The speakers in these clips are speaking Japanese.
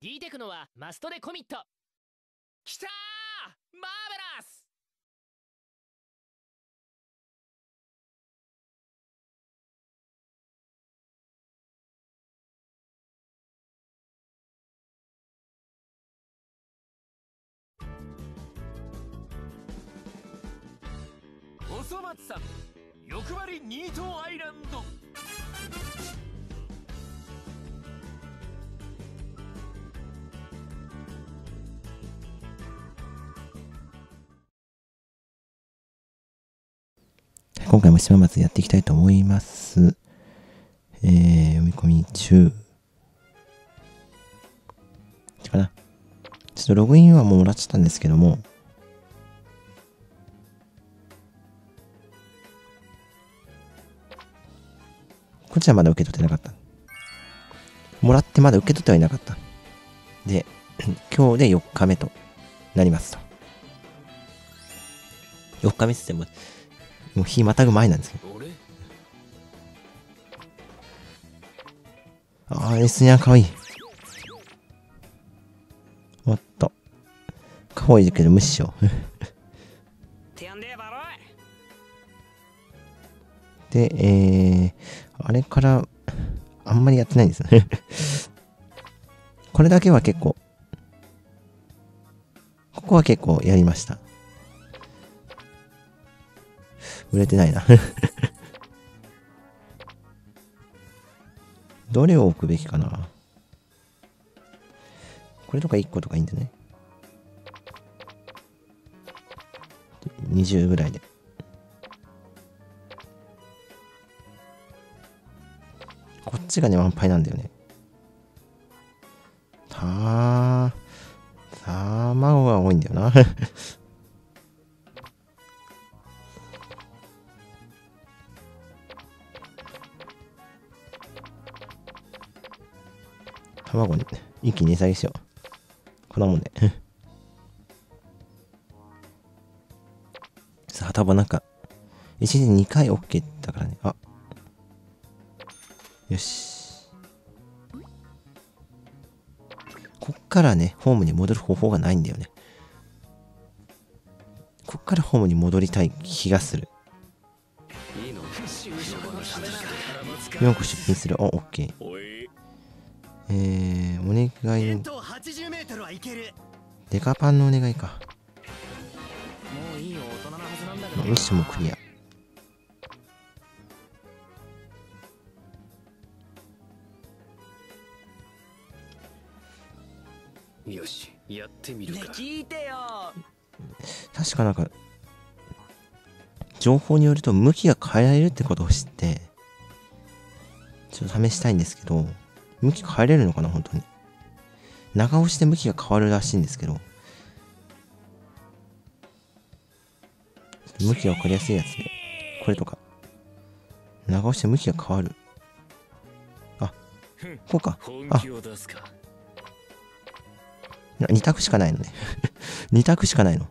D テクノはマストでコミット。きたー！マーベラス！おそ松さん欲張りニートアイランド。今回も島松やっていきたいと思います。えー、読み込み中。かな。ちょっとログインはもうもらっちゃったんですけども、こっちはまだ受け取ってなかった。もらってまだ受け取ってはいなかった。で、今日で4日目となりますと。4日目っつっても、もう日またぐ前なんですけど。ああ、エスニャかわいい。おっと。かわいいけど無視しよう。でえバロイで、えー、あれから、あんまりやってないんですね。これだけは結構、ここは結構やりました。売れてないな。どれを置くべきかな？これとか1個とかいいんだね。20ぐらいで。こっちがね、ワンパイなんだよね。た卵が多いんだよな。卵に一気に値下げしよう。こんなもんで。さあ、多分なんか、1日2回 OK だからね。あ。よし。こっからね、ホームに戻る方法がないんだよね。こっからホームに戻りたい気がする。いいの？就職のためなら4個出品する。お、OK。おいえー、お願い、と 80m はいける。デカパンのお願いか。もういいよ大人なはずなんだけどミッションもクリア。よしやってみるねか聞いてよ。確かなんか、情報によると向きが変えられるってことを知って、ちょっと試したいんですけど、向き変えれるのかな、本当に。長押しで向きが変わるらしいんですけど、向きが分かりやすいやつで、これとか。長押しで向きが変わる。あ、こうか。あ本気を出すか2択しかないのね。2択しかないの。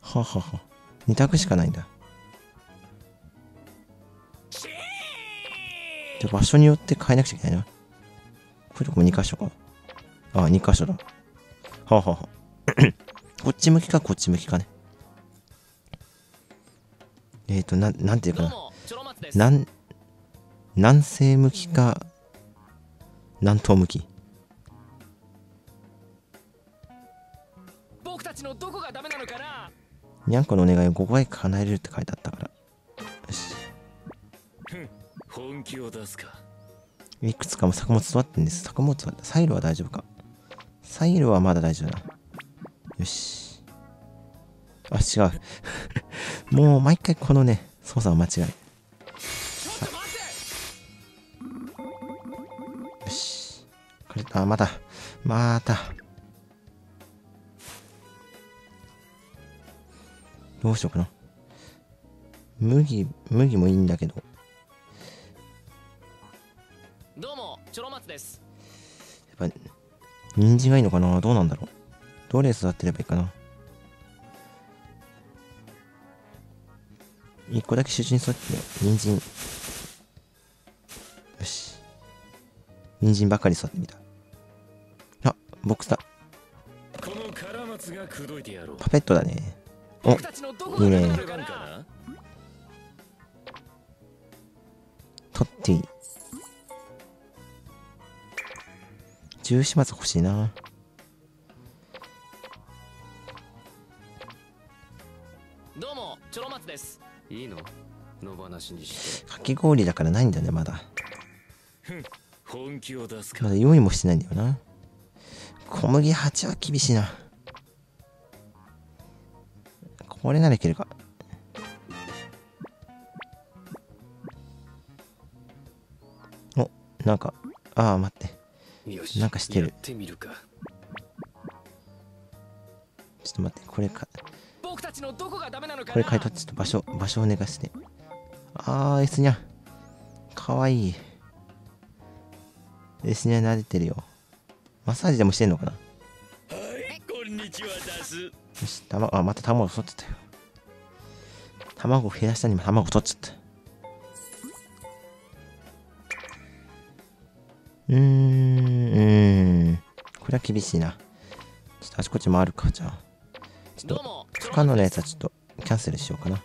ははは。2択しかないんだ。場所によって変えなくちゃいけないな。これとかも2箇所か。あ、2箇所だ。ははは。こっち向きか、こっち向きかね。えーと、なん、なんていうかな。なん、南西向きか、南東向き。僕たちのどこがダメなのかな？にゃんこのお願いを5回叶えれるって書いてあったから。いくつかも作物育ってんです。作物は、サイルは大丈夫か？サイルはまだ大丈夫だ。よし。あ、違う。もう毎回このね、操作は間違い。よし。これ、あ、また。また。どうしようかな。麦、麦もいいんだけど。やっぱ、人参がいいのかな？どうなんだろう？どれ育てればいいかな？一個だけ集中に育ててよ。人参。よし。人参ばっかり育ってみた。ボックスだパペットだねお僕たち重始末欲しいな。どうもチョロ松です。いいの？野放しにして。かき氷だからないんだねまだ。本気を出すか。まだ用意もしてないんだよな。小麦8は厳しいな。これならいけるか。おなんかああ待ってなんかしてる。やってみるか。ちょっと待ってこれか。僕たちのどこがダメなのかな。これ買い取ってちょっと場所場所をお願いして。あーエスニャ。かわいい。エスニャ慣れてるよ。マッサージでもしてんのかな。はいこんにちはダス。よし、卵、あ、また卵取ってたよ。卵増やしたにも卵取っちゃった。れは厳しいな。ちょっとあちこち回るか、じゃあ。ちょっと、不可能なやつはちょっとキャンセルしようかな。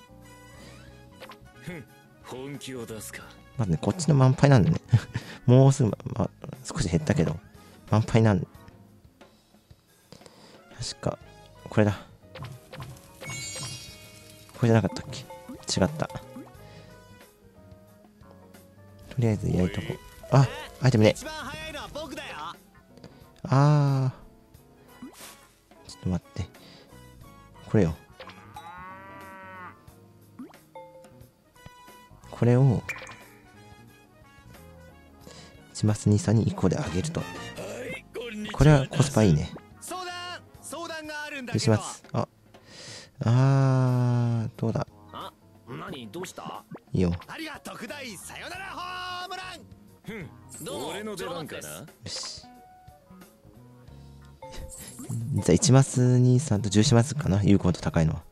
本気を出すかまずね、こっちの満杯なんでね。もうすぐ、まあ、少し減ったけど、満杯なんで。確か、これだ。これじゃなかったっけ？違った。とりあえず焼いとこう。あ、アイテムね。あー。ちょっと待って。これよ。これを、チマス兄さんに1個であげると。これはコスパいいね。相談相談があるんだでけどします。あ、あー、どうだ？あ何？どうした？いいよ。ありが特大さよならホームランどうも俺の出番かな？よし。じゃあ、1マス兄さんと14マスかな有効度高いのは。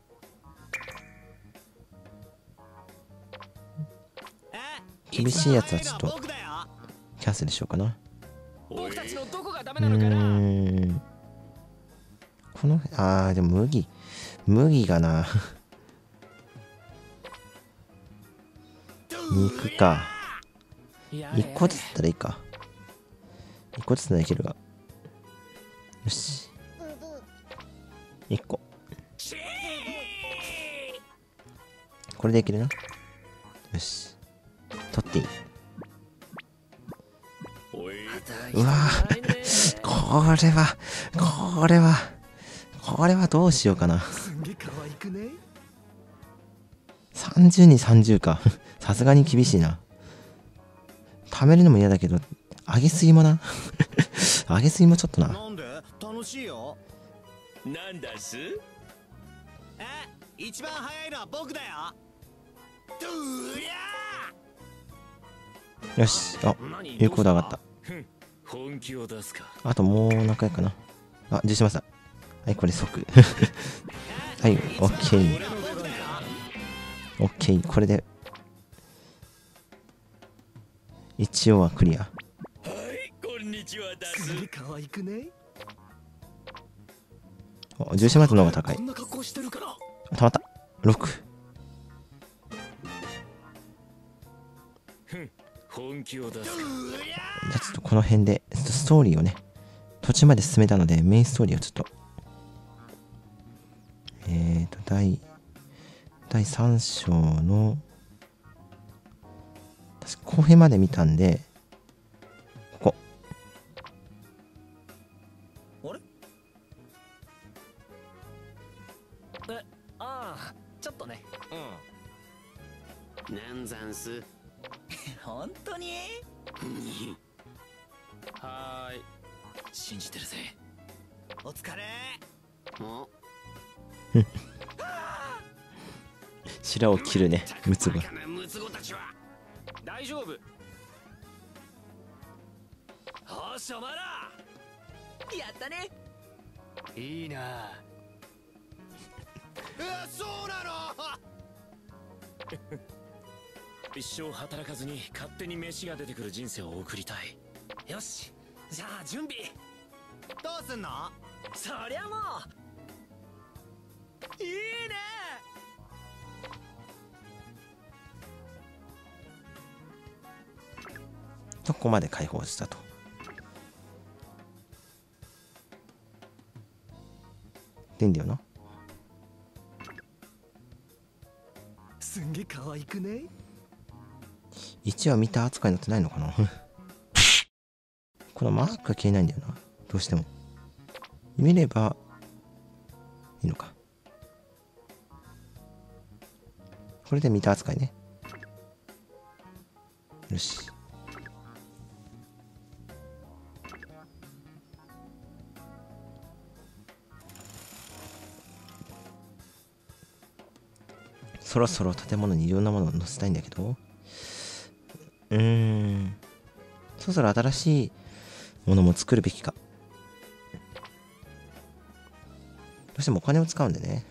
え？厳しいやつはちょっとキャンセルしようかな。うん。この、あー、でも麦。麦がな。肉か。や1個ずつだったらいいか。1個ずつならいけるが。よし。1個。これでいけるな。よし。取っていい。うわーこれは、これは、これはどうしようかな。30に30か。さすがに厳しいな。貯めるのも嫌だけど、揚げすぎもな。揚げすぎもちょっとな。しいよなんだす？え一番早いのは僕だよドゥーリャよし。あ、何？有効度上がった。本気を出すかあともう何回かな。あ、10しました。はい、これ即。はい、オッケー。オッケー。これで、一応はクリア。こんにちはダーす可愛くねお10しまの方が高いたまった。6。本気を出すかじゃあちょっとこの辺で、ちょっとストーリーをね、途中まで進めたので、メインストーリーをちょっと、えーと、第、第3章の、確か後編まで見たんで、白を切るね、ムツゴ。大丈夫。おしょまら。やったね。いいな。えそうなの。一生働かずに勝手に飯が出てくる人生を送りたい。よしじゃあ準備。どうすんの？そりゃもとここまで解放したと。でんだよな。すんげえ可愛くね？1話見た扱いになってないのかな？このマークが消えないんだよな。どうしても。見ればいいのか。これで見た扱いね。よしそろそろ建物にいろんなものを載せたいんだけど。うーん。そろそろ新しいものも作るべきか。どうしてもお金を使うんでね。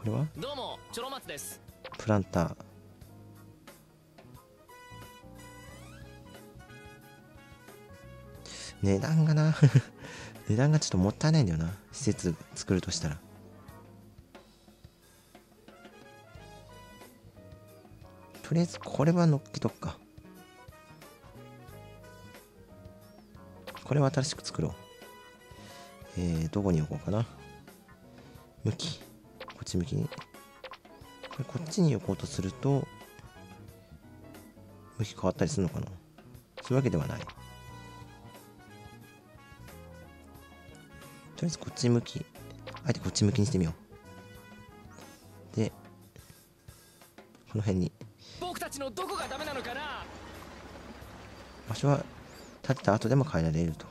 これは？どうもチョロマツです。プランター。値段がな。値段がちょっともったいないんだよな。施設作るとしたらとりあえずこれは乗っけとくか。これは新しく作ろう。えー、どこに置こうかな。向き。こっち向きに。これこっちに置こうとすると向き変わったりするのかな。そういうわけではない。とりあえずこっち向き。あえてこっち向きにしてみよう。でこの辺に。場所は立てた後でも変えられると。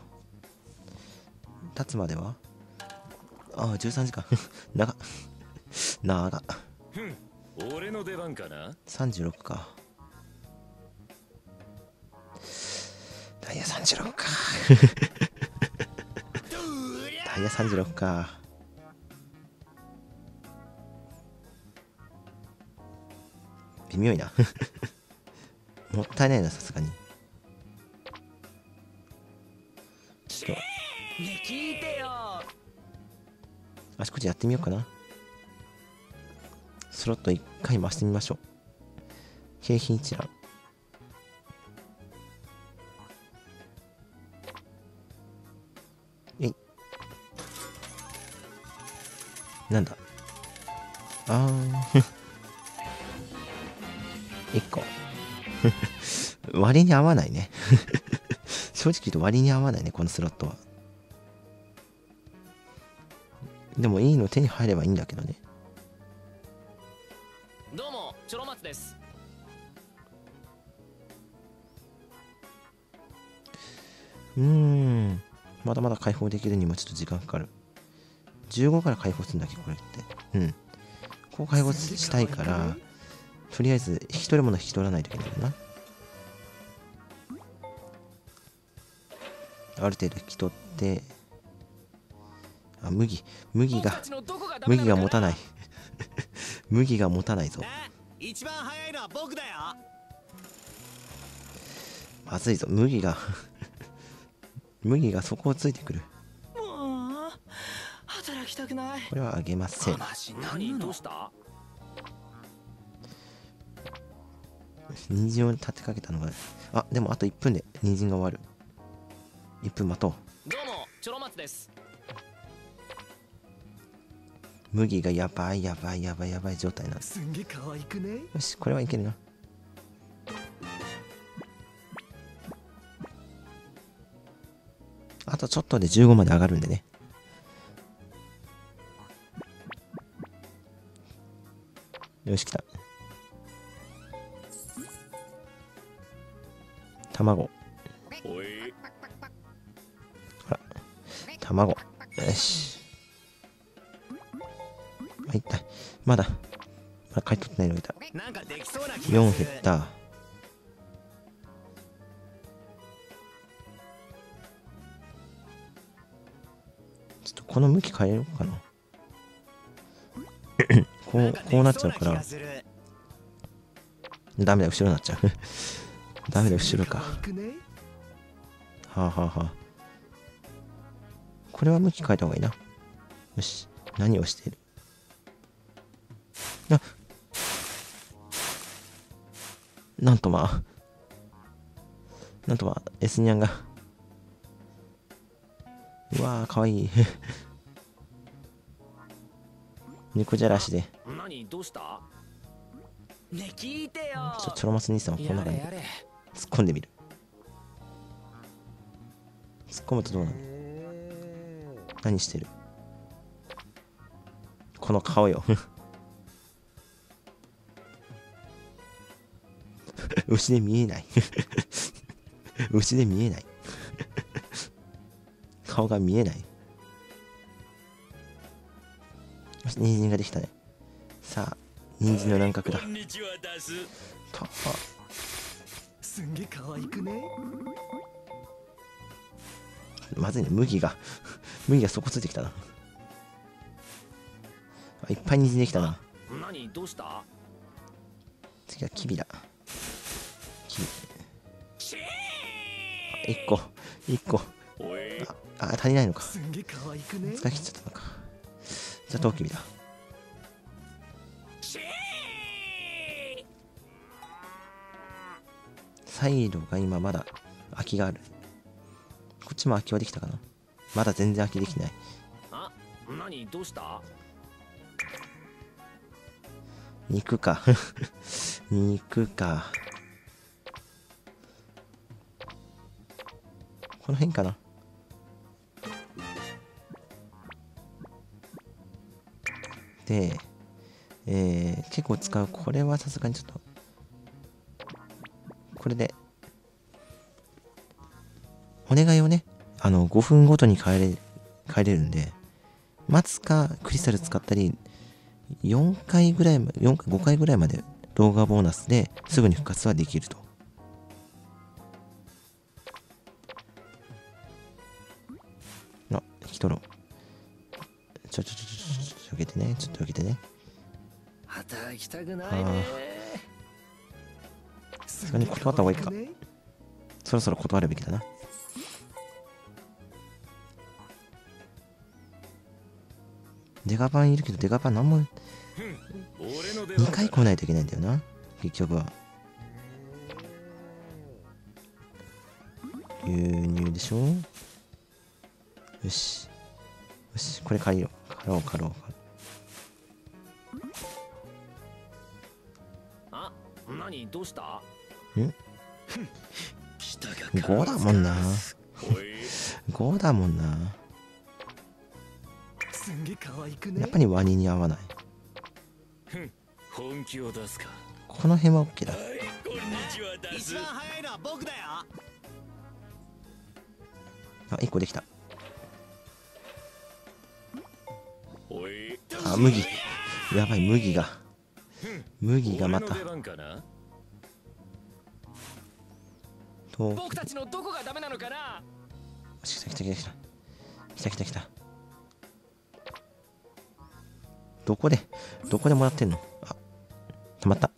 立つまでは？ああ13時間。長っ。長っ。俺の出番かな？36か。ダイヤ36か。ダイヤ36か。微妙いな。もったいないなさすがにあちこちやってみようかな。スロット1回回してみましょう。景品一覧。えい。なんだ。あー。1個。割に合わないね。正直言うと割に合わないねこのスロットは。でもいいの手に入ればいいんだけどね。どうもチョロマツです。うーんまだまだ解放できるにもちょっと時間かかる。15から解放するんだっけこれって。うん。こう解放したいからとりあえず引き取るもの引き取らないといけないよな。ある程度引き取ってあ麦麦が麦が持たない。麦が持たないぞ。え一番早いのは僕だよ。まずいぞ。麦が 麦がそこをついてくる。もう働きたくない。これはあげません。何どうした人参を立てかけたのが。あでもあと1分で人参が終わる。1分待とう。どうもチョロマツです麦がやばいやばいやばいやばい状態なんです。すんげえ可愛くね？よしこれはいけるな。あとちょっとで15まで上がるんでね。よし来た。卵。おい。卵。よしまだ。まだ買い取ってないのがいたなんかできそうな気4がする減った。ちょっとこの向き変えようかな。こうこうなっちゃうから。ダメだ後ろになっちゃう。ダメだ後ろか。はあはあはあ。これは向き変えた方がいいな。よし。何をしている？なんとまあなんとまあエスニャンが。うわーかわい。い 猫じゃらしで。何？どうした？ね聞いてよ。ちょっとチョロマス兄さんをこの中にやれやれ。突っ込んでみる。突っ込むとどうなる？何してる？この顔よ牛で見えない牛で見えない顔が見えないよし人参ができたねさあ人参の乱獲だこんにちはダスとすんげえ可愛くねまずいね麦が麦が底ついてきたないっぱい人参できたな何どうした次はキビだ1個。1個。あ足りないのか。使い切っちゃったのか。じゃあトーキ見だ。サイドが今まだ空きがある。こっちも空きはできたかな。まだ全然空きできない。あ何？どうした？肉か。肉か。この辺かな。で、えー、結構使う。これはさすがにちょっと。これで。お願いをねあの5分ごとに変えれ変えれるんで待つかクリスタル使ったり4回ぐらい4回5回ぐらいまで動画ボーナスですぐに復活はできると。たくないね。さすがに断った方がいいか。そろそろ断るべきだな。デカパンいるけどデカパン何も2回来ないといけないんだよな。結局は。牛乳でしょ？よし。よし。これ借りよう。借ろう借ろうあ何？どうした？来たか5だもんな。おい。5だもんな。すんげえ可愛くね？やっぱりワニに合わない。本気を出すか。この辺は OK だ。はいこんにちはダス一番早いのは僕だよあ1個できた。おい。あ麦。やばい麦が。麦がまたと。僕たちのどこがダメなのかな？来た来た来た来た。来た来た来た。どこで？どこでもらってんの？あ止まった。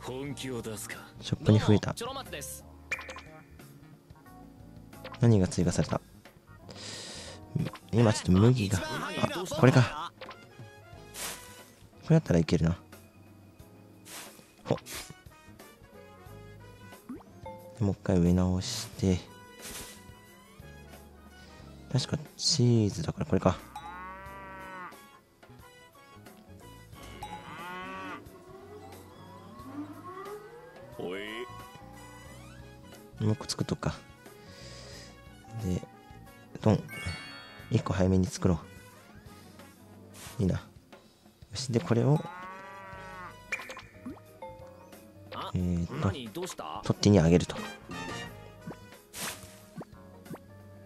本気を出すか。ショップに増えた。何が追加された？今ちょっと麦が。あこれか。これだったらいけるな。ほでもう一回植え直して。確かチーズだからこれか。もう一個作っとくか。でドン。一個早めに作ろう。いいな。よし。でこれをえー、っと何どうした？取っ手にあげると。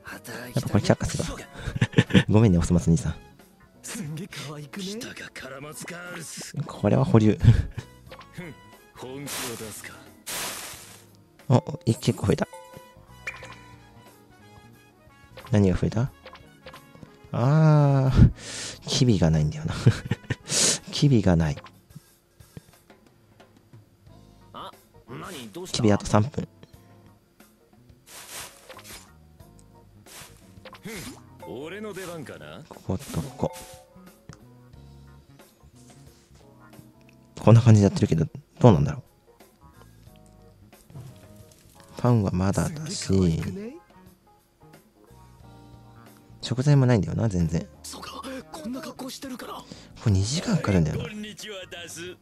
働やっぱこれ却下するわ。ごめんねおそ松兄さん。これは保留。本気を出すか。おい結構増えた。何が増えた？あーキビがないんだよな。キビがないあと3分。俺の出番かな？こことここ。こんな感じでやってるけどどうなんだろう。パンはまだだし食材もないんだよな全然。そうかこんな格好してるから。これ2時間かかるんだよな。こんにちはダス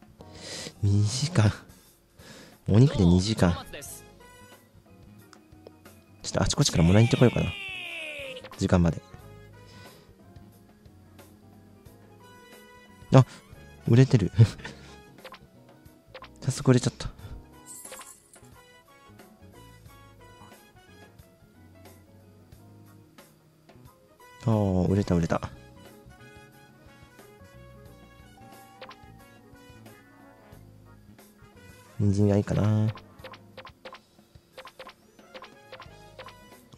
2時間お肉で2時間。ちょっとあちこちからもらいに行ってこようかな。時間まで。あ売れてる。早速売れちゃった。ああ売れた売れた。人参がいいかな。よ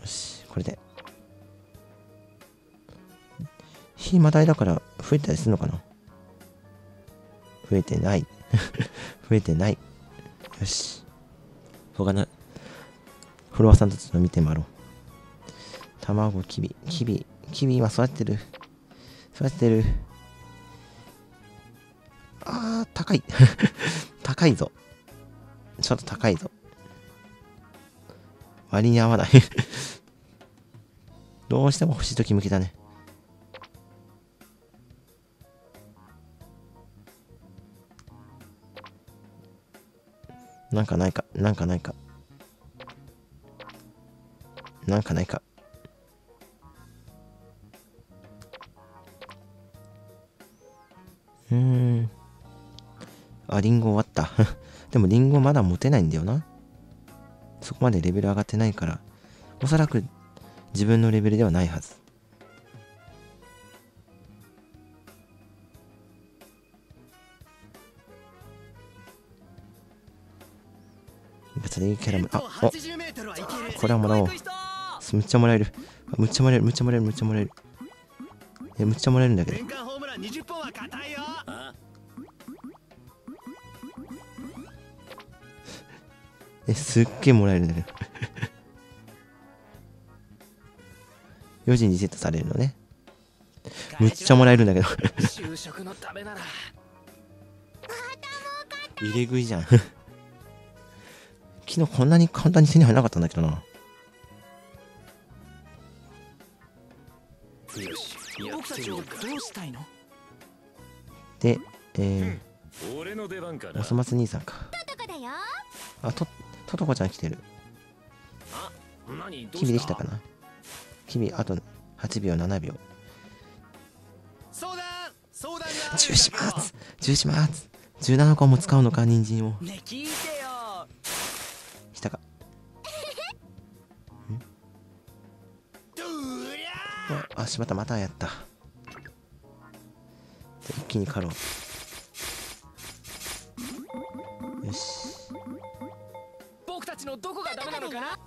しこれで。火まだいだから増えたりするのかな？増えてない。増えてない。よし。他のフロアさんたちの見て回ろう。卵キビキビキビ今育ってる。育ってる。あー高い。高いぞ。ちょっと高いぞ。割に合わない。どうしても欲しい時向けだね。なんかないか。なんかないか。なんかないか。てないんだよな。そこまでレベル上がってないから。おそらく自分のレベルではないはず。別にキャラメルあお。これはもらおう。むっちゃもらえる。むっちゃもらえるむっちゃもらえるむっちゃもらえる。えむっちゃもらえるんだけど。すっげえもらえるんだけど。4時にリセットされるのね。むっちゃもらえるんだけど。就職のためなら入れ食いじゃん。昨日こんなに簡単に手に入らなかったんだけどな。よし僕たちをどうしたいの？でえー、な。おそ松兄さんか。あとととこちゃん来てる。何？どうキビできしたたかな？キビあと8秒7秒。中止ます中止ます17個も使うのか人参を。ね聞いてよ。来たか。ああしまった。またやった。一気に狩ろう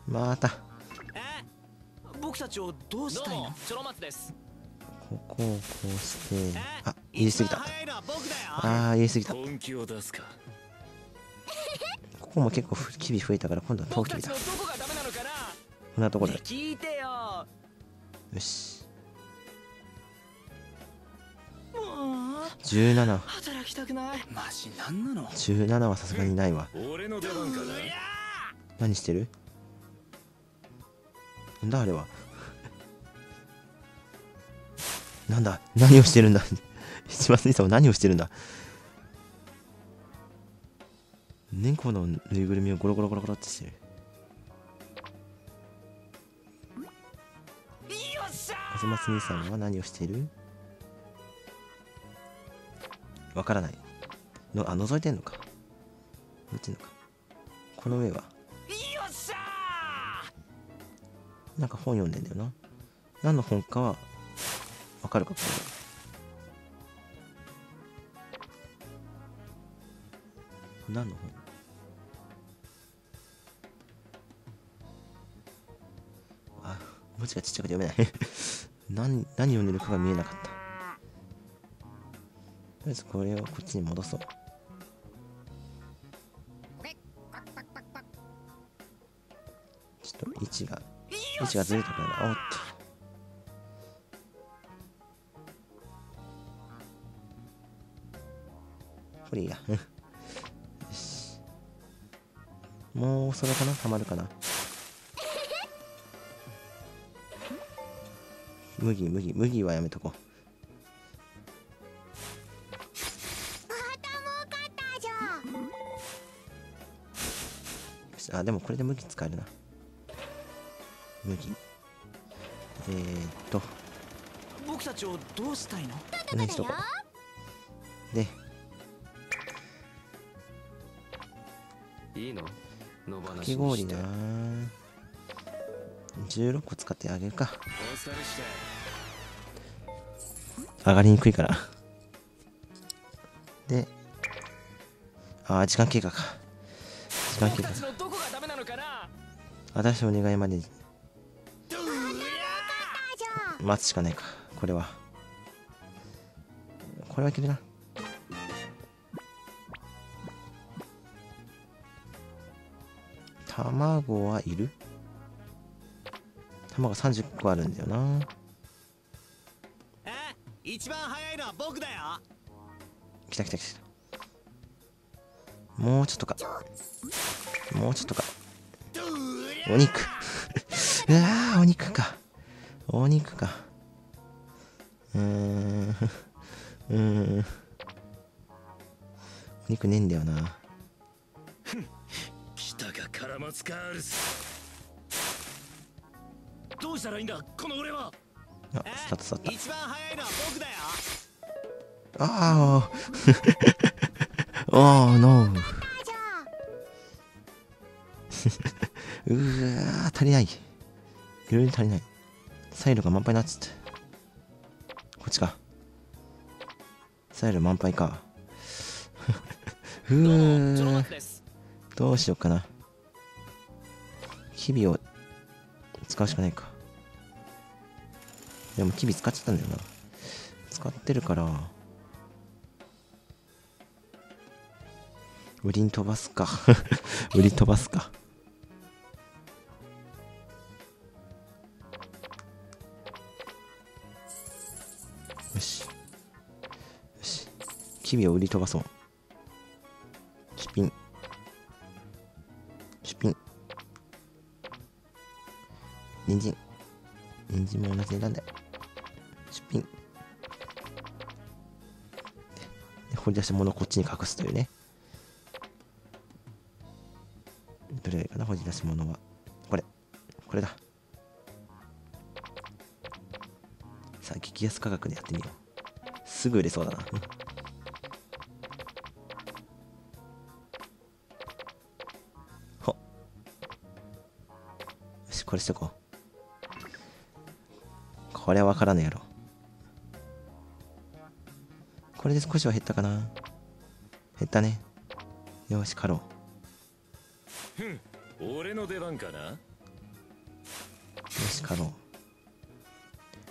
また。え？僕たちをどうしたいの？もチョロマツです。ここをこうして。え？あ入れすぎた。あー入れすぎた。本気を出すか。ここも結構ふキビ増えたから今度はトウ僕たちキビだこんなところねで聞いてよ。よし。もう17働きたくない。マジなんなの？17はさすがにないわ。俺の出番かな。何してる？なんだあれは。なんだ何をしてるんだ。一松兄さんは何をしてるんだ。猫のぬいぐるみをゴロゴロゴロゴロってしてる。よっしゃ松松兄さんは何をしている？わからない。のあ覗いてんのか。見てんのか。この上は。なんか本読んでんだよな。何の本かはわかるかこれ。何の本？あ文字がちっちゃくて読めない。何何読んでるかが見えなかった。とりあえずこれをこっちに戻そう。ちょっと位置が位置がずれてくる。おっと。これいやよしもうそれかな？はまるかな？麦麦麦はやめとこう。あでもこれで麦使えるな。麦。えー、っと。僕たちをどうしたいの？これにしとこうで。いいの？かき氷な。16個使ってあげるか。上がりにくいから。で。あー時間経過か。時間経過。僕たちのどこがダメなのかな？私の願いまで待つしかないか。これは。これはいけるな。卵はいる？卵30個あるんだよな。え？一番早いのは僕だよ。来た来た来た。もうちょっとか。もうちょっとか。お肉。うわーお肉かお肉か。うーん。うーん。お肉ねえんだよな。来たかカラマツカールスどうしたらいいんだ？この俺は。あスタートスタート一番早いのは僕だよ。あ あおーノー。うーわー足りない。いろいろ足りないサイロが満杯になっちゃったこっちか。サイロ満杯か。ふうー。どうしようかな。キビを使うしかないか。でもキビ使っちゃったんだよな。使ってるから。売りに飛ばすか。売り飛ばすか。キビを売り飛ばそう。出品出品人参。人参も同じ値段だよ。出品で掘り出したものをこっちに隠すというね。どれがいいかな？掘り出すものは。これ。これだ。さあ激安価格でやってみよう。すぐ売れそうだな。これしとこう。これは分からんやろ。これで少しは減ったかな。減ったね。よし狩ろう。俺の出番かな。よし狩ろ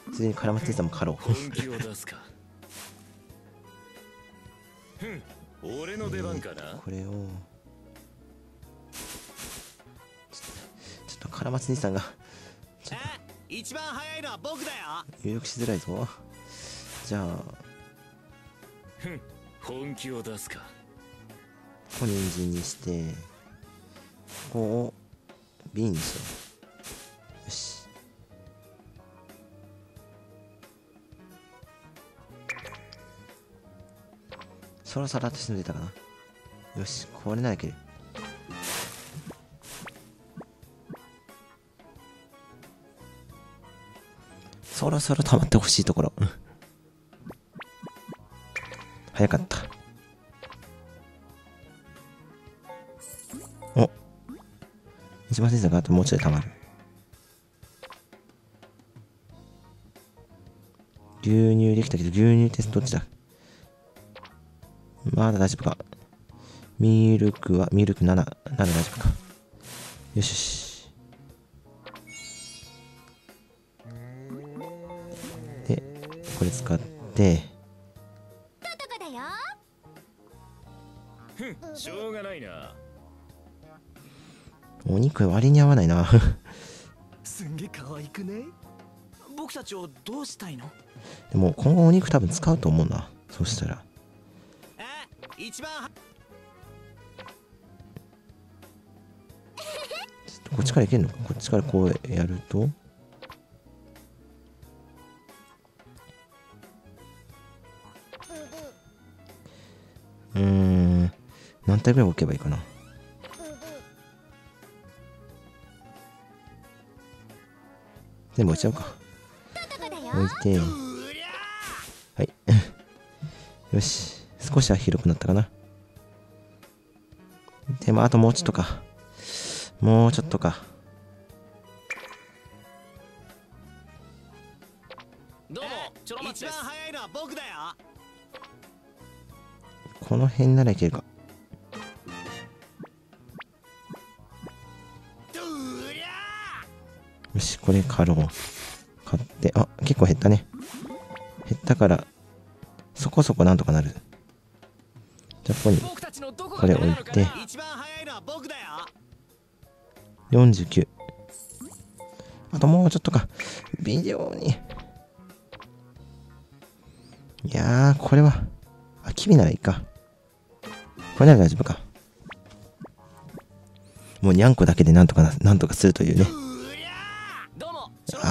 う。ついにカラマティさんも狩ろう。本気を出すか。ふん俺の出番かな。これをちょちょっとカラマツ兄さんが。え一番早いのは僕だよ。入力しづらいぞ。じゃあ。ふん本気を出すか。ここ人参にして。ここを瓶にしよう。よし。そろそろ私の出たかな。よしこれならいけ。るそろそろ溜まってほしいところ。早かった。お。一番先生があともうちょい溜まる。牛乳できたけど牛乳ってどっちだ？まだ大丈夫か。ミルクはミルク7なら大丈夫か。よしよし。これ使って。しょうがないな。お肉割に合わないな。すんげえ可愛くね？僕たちをどうしたいの？でも今後お肉多分使うと思うな。そしたら。え一番は。こっちからいけるの？かこっちからこうやると体ぐらい置けばいいかな。全部置いちゃおうか。置いて。はい。よし。少しは広くなったかな。でもあともうちょっとか。もうちょっとか。どうも一番早いのは僕だよ。この辺ならいけるかこれ買ろう。買ってあ結構減ったね。減ったからそこそこなんとかなる。じゃあここにこれ置いて。49あともうちょっとか。微妙に。いやーこれはあキビならいいか。これなら大丈夫か。もうにゃんこだけでなんとかななんとかするというね。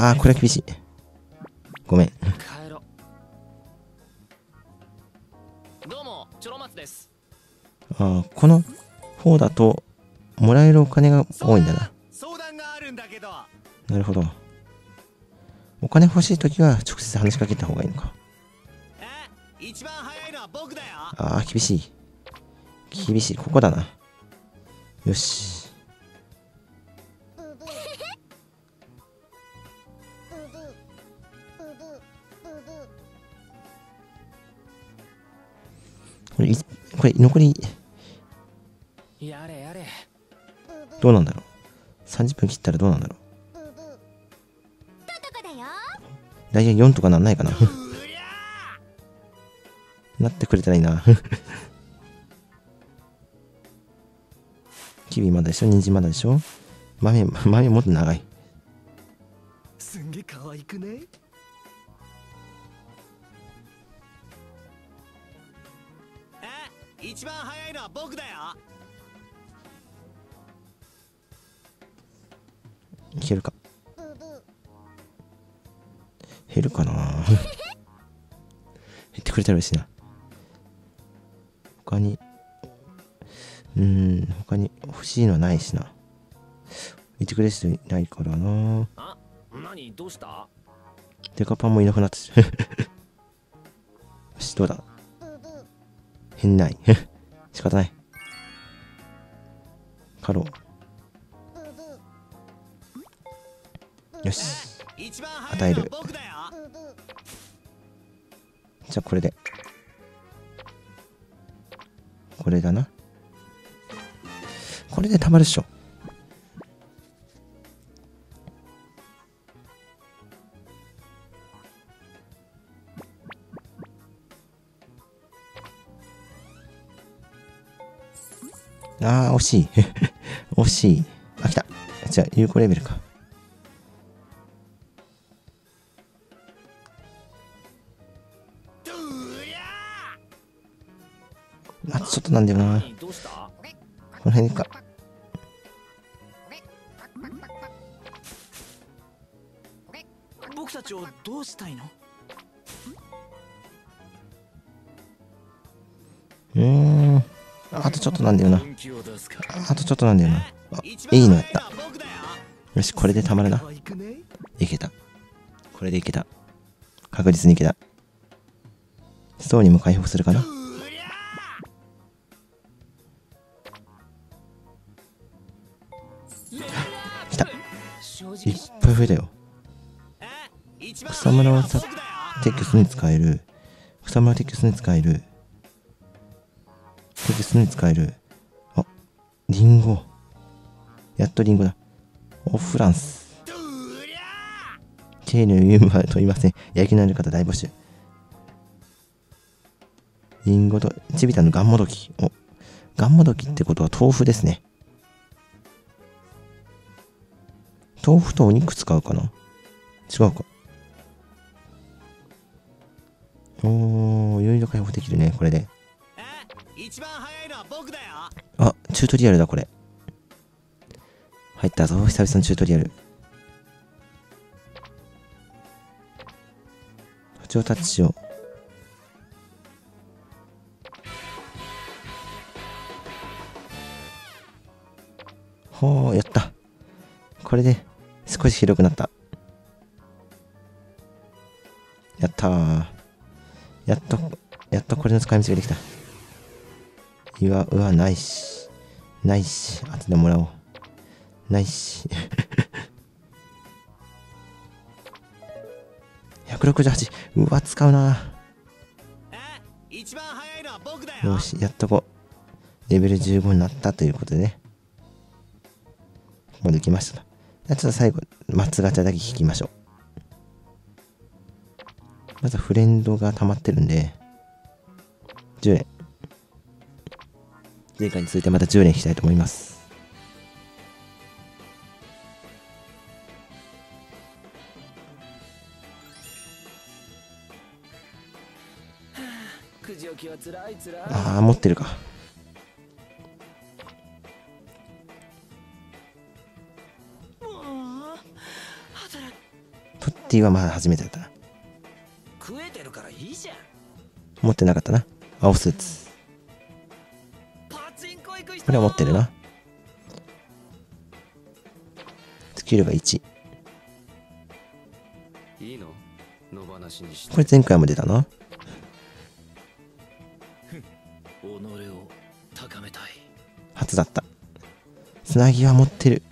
あーこれは厳しい。ごめん。帰ろう。どうもチョロマツです。あーこの方だともらえるお金が多いんだな。相談があるんだけど。なるほど。お金欲しい時は直接話しかけた方がいいのか。え？一番早いのは僕だよ。ああ厳しい。厳しい。ここだな。よしこれこれ残りやれやれどうなんだろう。30分切ったらどうなんだろう。大体4とかなんないかな。なってくれたらいいな。キビまだでしょ？人参まだでしょ？豆豆もっと長い。すんげえ可愛くね一番早いのは僕だよ。いけるか？減るかな？減ってくれたら嬉しいな。他にうーん他に欲しいのはないしな。言ってくれる人いないからな。あ何？どうした？デカパンもいなくなってし よしどうだ？変ない。仕方ない。カローよし。与える。じゃあこれで。これだな。これでたまるっしょ。あー惜しい。惜しい。あ来た。じゃあ有効レベルか。あとちょっとなんだよなこの辺か。僕たちをどうしたいの？うーん。あとちょっとなんだよなあとちょっとなんだよな。あいいのやった。よしこれでたまるな。いけた。これでいけた。確実にいけた。ストーリーも回復するかな。来た。いっぱい増えたよ。草むらをさ早いのは僕だよ撤去するに使える。草むらを撤去するに使える。撤去するに使える。リンゴ。やっとリンゴだ。オフランス。ドゥリャ経理のユーモア問いません。やる気のある方大募集。リンゴとチビタのガンモドキ。おガンモドキってことは豆腐ですね。豆腐とお肉使うかな？違うか。おーいろいろ開放できるねこれで。一番早いのは僕だよ。あチュートリアルだこれ。入ったぞ久々のチュートリアル。補聴タッチしようほうやった。これで少し広くなった。やったー。やっとやっとこれの使い道ができた。うわ、うわ、ないし。ないし。後でもらおう。ないし。168。うわ、使うな。え一番早いのは僕だよよし、やっとこう。レベル15になったということでね。もうできましたと。じゃあちょっと最後、松ガチャだけ引きましょう。まずはフレンドが溜まってるんで、10連。前回に続いてまた10連引きたいと思います。ああ、持ってるか。働トッティはまだ初めてだったな。持ってなかったな。青スーツ。これは持ってるな。スキルが1。いいの？野放しにしてこれ前回も出たな。己を高めたい初だった。つなぎは持ってる。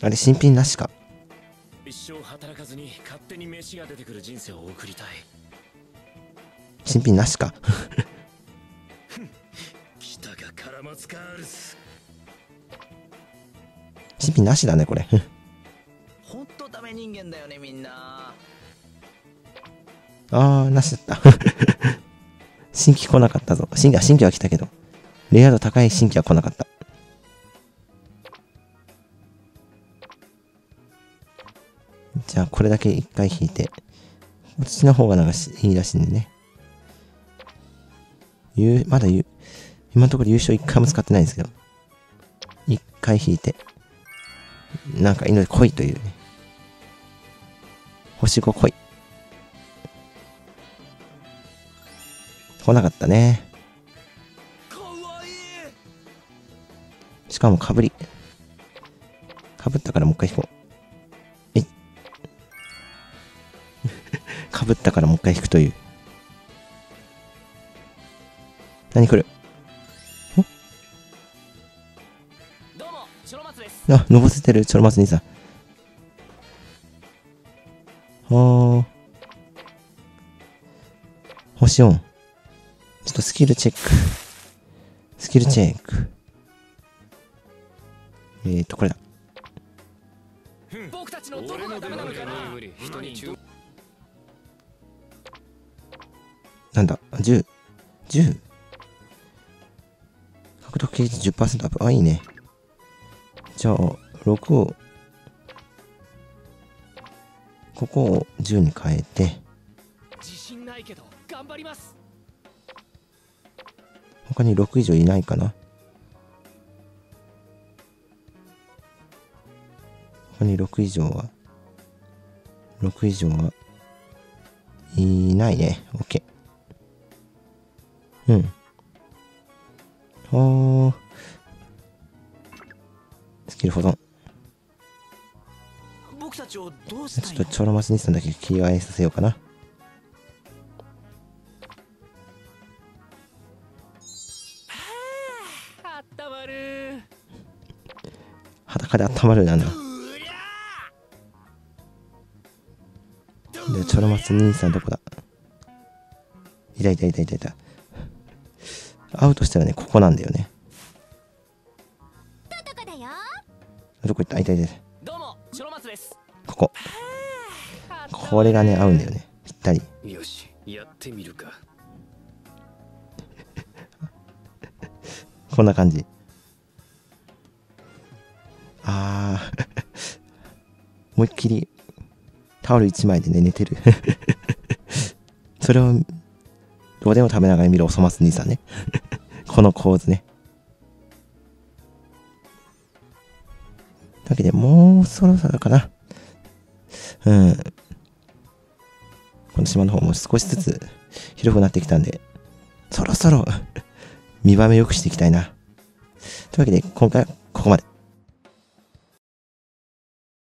あれ、新品なしか。に飯が出てくる人生を送りたい新品なしか。北がカラマツカールス新品なしだね、これ。ほんとダメ人間だよねみんなあー、なしだった。新規来なかったぞ。新規は、新規は来たけど。レア度高い新規は来なかった。ゃあ、これだけ一回引いて。こっちの方がなんかいいらしいんでね。ゆまだゆ今のところ優勝一回も使ってないんですけど。一回引いて。なんか命来いというね。星5来い。来なかったね。しかもかぶり。かぶったからもう一回引こう。かぶったからもう一回引くという。何これ？あ、のぼせてる、ちょろまつ兄さん。はー。星4。ちょっとスキルチェック。スキルチェック。えーと、これだ。僕たちのどこがダメなのかな？?10。10? 獲得比率10%アップ。あ、いいね。じゃあ、6を、ここを10に変えて、自信ないけど頑張ります他に6以上いないかな他に6以上は、6以上はいないね。OK。うん。ほー。スキル保存。僕たちをどうちょっとチョロマスニスさんだけ気合いさせようかな。あったまる裸で温まるなんだ。うりゃで、チョロマス兄さんどこだ？いたいたいたいたいた。会うとしたらね、ここなんだよね。とこだよ？どこ行った？いたいたいた。どうも白松ですここ。これがね、合うんだよね。ぴったり。よしやってみるかこんな感じ。あー。思いっきり、タオル1枚でね、寝てる。それを、おでんを食べながら見るおそ松兄さんね。この構図ね。というわけで、もうそろそろかな。うん。この島の方も少しずつ広くなってきたんで、そろそろ 見栄え良くしていきたいな。というわけで、今回はここまで。